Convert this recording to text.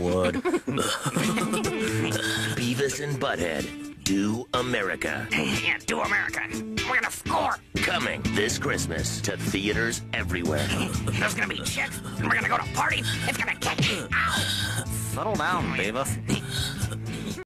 What? Beavis and Butthead, Do America. Yeah, do America. We're gonna score. Coming this Christmas to theaters everywhere. There's gonna be chicks, and we're gonna go to parties. It's gonna kick. Ow! Settle down, Beavis.